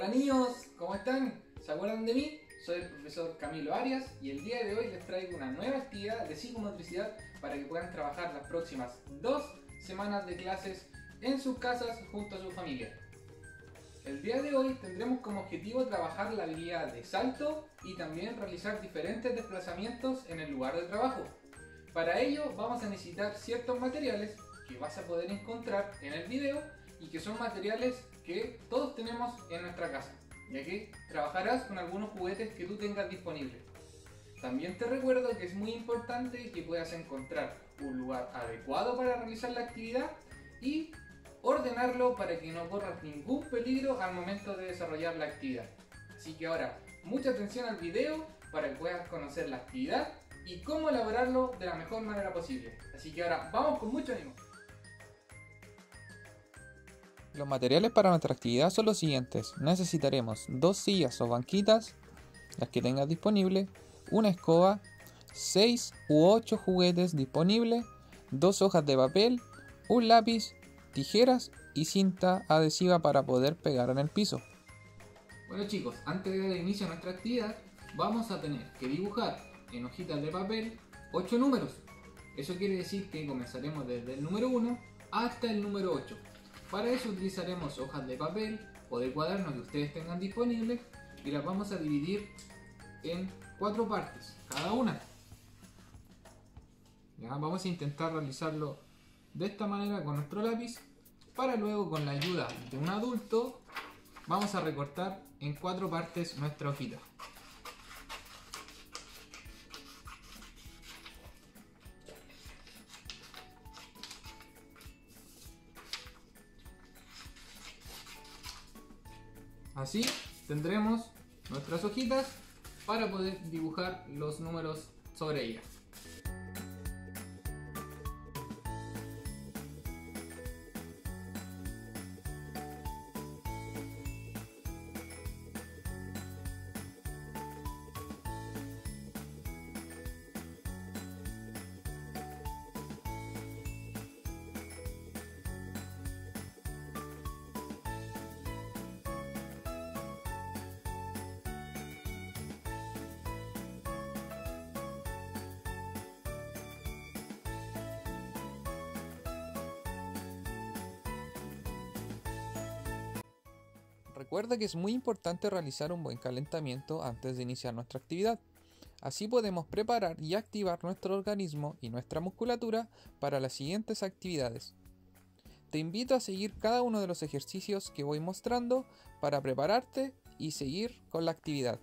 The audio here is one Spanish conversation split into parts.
Hola niños, ¿cómo están? ¿Se acuerdan de mí? Soy el profesor Camilo Arias y el día de hoy les traigo una nueva actividad de psicomotricidad para que puedan trabajar las próximas dos semanas de clases en sus casas junto a su familia. El día de hoy tendremos como objetivo trabajar la habilidad de salto y también realizar diferentes desplazamientos en el lugar de trabajo. Para ello vamos a necesitar ciertos materiales que vas a poder encontrar en el video y que son materiales que todos tenemos en nuestra casa, ya que trabajarás con algunos juguetes que tú tengas disponibles. También te recuerdo que es muy importante que puedas encontrar un lugar adecuado para realizar la actividad y ordenarlo para que no corras ningún peligro al momento de desarrollar la actividad. Así que ahora, mucha atención al video para que puedas conocer la actividad y cómo elaborarlo de la mejor manera posible. Así que ahora, vamos con mucho ánimo. Los materiales para nuestra actividad son los siguientes. Necesitaremos dos sillas o banquitas, las que tengas disponible, una escoba, 6 u 8 juguetes disponibles, dos hojas de papel, un lápiz, tijeras y cinta adhesiva para poder pegar en el piso. Bueno chicos, antes de dar inicio a nuestra actividad, vamos a tener que dibujar en hojitas de papel 8 números. Eso quiere decir que comenzaremos desde el número 1 hasta el número 8. Para eso utilizaremos hojas de papel o de cuaderno que ustedes tengan disponibles y las vamos a dividir en cuatro partes, cada una. Vamos a intentar realizarlo de esta manera con nuestro lápiz para luego con la ayuda de un adulto vamos a recortar en cuatro partes nuestra hojita. Así tendremos nuestras hojitas para poder dibujar los números sobre ellas. Recuerda que es muy importante realizar un buen calentamiento antes de iniciar nuestra actividad. Así podemos preparar y activar nuestro organismo y nuestra musculatura para las siguientes actividades. Te invito a seguir cada uno de los ejercicios que voy mostrando para prepararte y seguir con la actividad.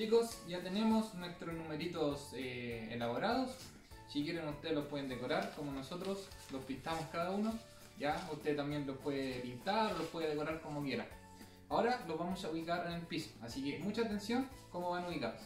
Chicos, ya tenemos nuestros numeritos eh, elaborados. Si quieren ustedes los pueden decorar como nosotros los pintamos cada uno. Ya, usted también los puede pintar, los puede decorar como quiera. Ahora los vamos a ubicar en el piso, así que mucha atención cómo van ubicados.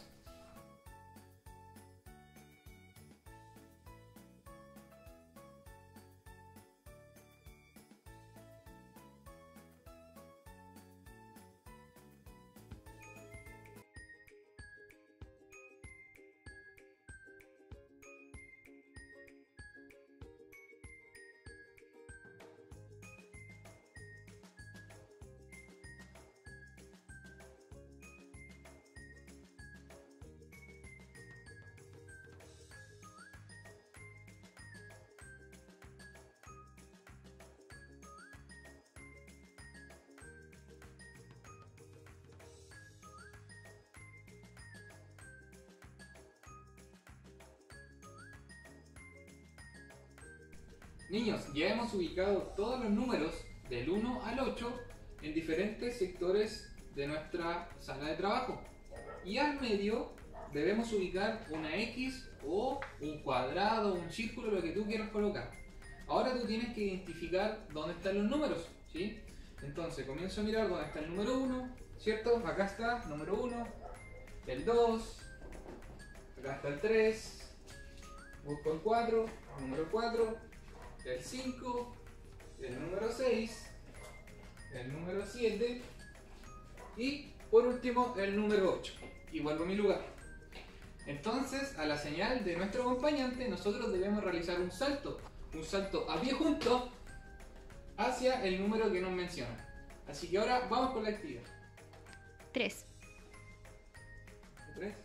Niños, ya hemos ubicado todos los números del 1 al 8 en diferentes sectores de nuestra sala de trabajo. Y al medio debemos ubicar una X o un cuadrado, un círculo, lo que tú quieras colocar. Ahora tú tienes que identificar dónde están los números, ¿sí? Entonces comienzo a mirar dónde está el número 1, ¿cierto? Acá está, número 1, el 2, acá está el 3, busco el 4, número 4, el 5, el número 6, el número 7 y por último el número 8. Y vuelvo a mi lugar. Entonces, a la señal de nuestro acompañante, nosotros debemos realizar un salto. Un salto a pie junto hacia el número que nos menciona. Así que ahora vamos con la actividad. 3. 3,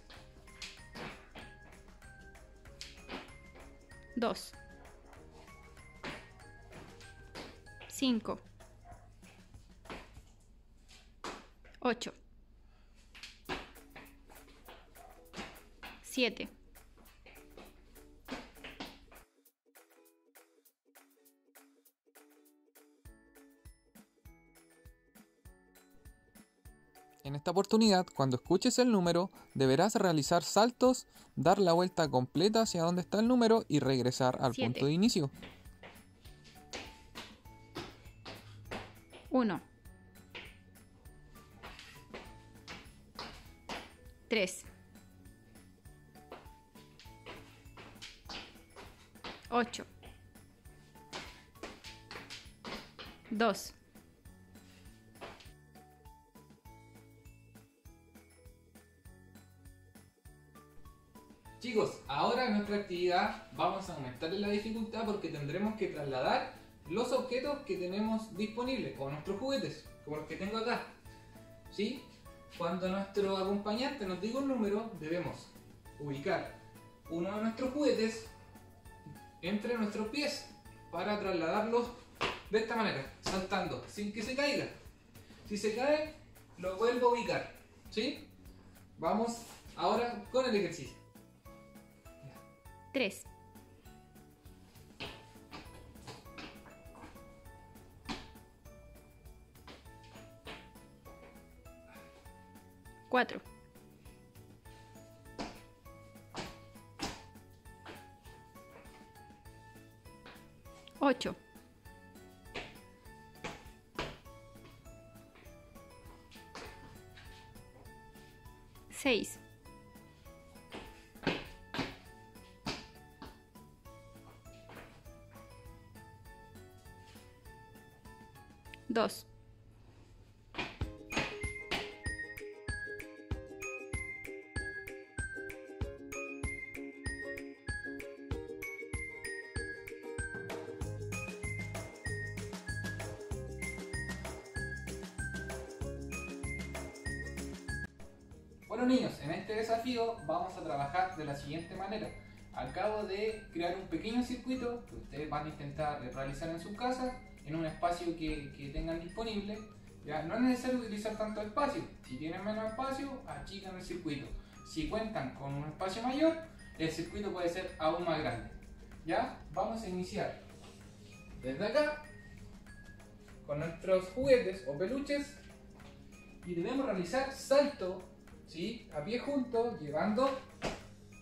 2. 5. 8. 7. En esta oportunidad, cuando escuches el número, deberás realizar saltos, dar la vuelta completa hacia donde está el número y regresar al Siete. punto de inicio. 1. 3. 8. 2. Chicos, ahora en nuestra actividad vamos a aumentarle la dificultad porque tendremos que trasladar los objetos que tenemos disponibles, o nuestros juguetes, como los que tengo acá. ¿Sí? Cuando nuestro acompañante nos diga un número, debemos ubicar uno de nuestros juguetes entre nuestros pies para trasladarlos de esta manera, saltando, sin que se caiga. Si se cae, lo vuelvo a ubicar. ¿Sí? Vamos ahora con el ejercicio. 3. 4. 8. 6. 2. Bueno niños, en este desafío vamos a trabajar de la siguiente manera. Acabo de crear un pequeño circuito que ustedes van a intentar realizar en su casa, en un espacio que, que tengan disponible. ¿ya? No es necesario utilizar tanto espacio. Si tienen menos espacio, achican el circuito. Si cuentan con un espacio mayor, el circuito puede ser aún más grande. ¿Ya? Vamos a iniciar desde acá con nuestros juguetes o peluches y debemos realizar salto ¿sí? a pie juntos llevando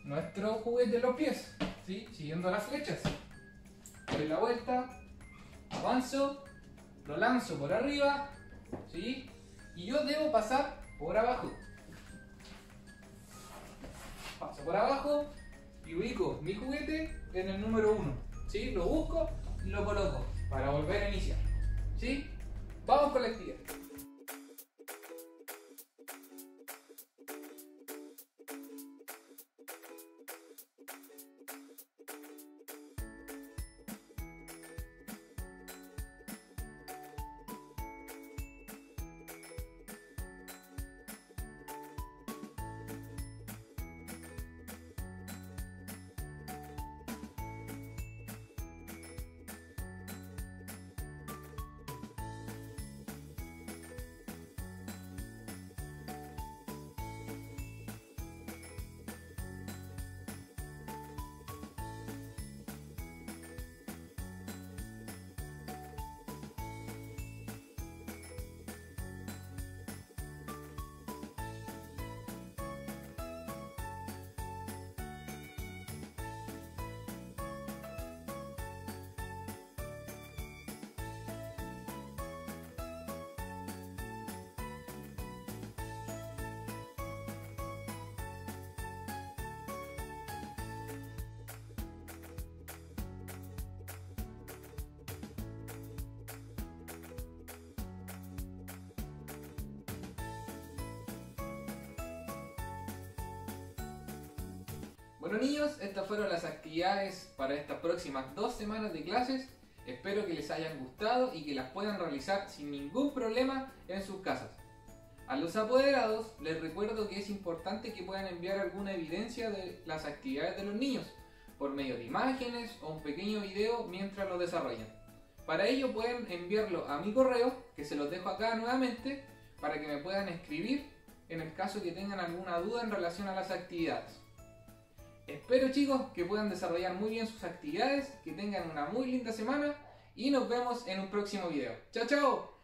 nuestro juguete en los pies ¿sí? siguiendo las flechas doy la vuelta avanzo lo lanzo por arriba ¿sí? y yo debo pasar por abajo paso por abajo y ubico mi juguete en el número 1 ¿sí? lo busco y lo coloco para volver a iniciar ¿sí? vamos con la actividad Bueno niños, estas fueron las actividades para estas próximas dos semanas de clases. Espero que les hayan gustado y que las puedan realizar sin ningún problema en sus casas. A los apoderados les recuerdo que es importante que puedan enviar alguna evidencia de las actividades de los niños por medio de imágenes o un pequeño video mientras lo desarrollan. Para ello pueden enviarlo a mi correo, que se los dejo acá nuevamente, para que me puedan escribir en el caso que tengan alguna duda en relación a las actividades. Espero chicos que puedan desarrollar muy bien sus actividades, que tengan una muy linda semana y nos vemos en un próximo video. ¡Chao, chao!